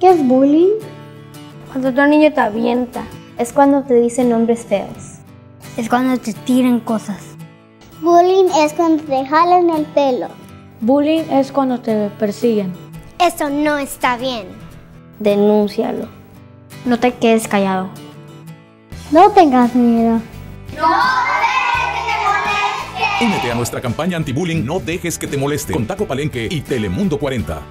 ¿Qué es bullying? Cuando otro niño te avienta. Es cuando te dicen nombres feos. Es cuando te tiran cosas. Bullying es cuando te jalan el pelo. Bullying es cuando te persiguen. Eso no está bien. Denúncialo. No te quedes callado. No tengas miedo. ¡No dejes que te moleste! Únete a nuestra campaña anti-bullying No dejes que te moleste con Taco Palenque y Telemundo 40.